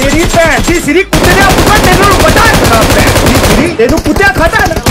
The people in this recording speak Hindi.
तेरी भैन दी सिरी कुत्ते ने अपना तेरे पता है तेरा भैन दी सिरी? तेनू कुत्ते खाता है ना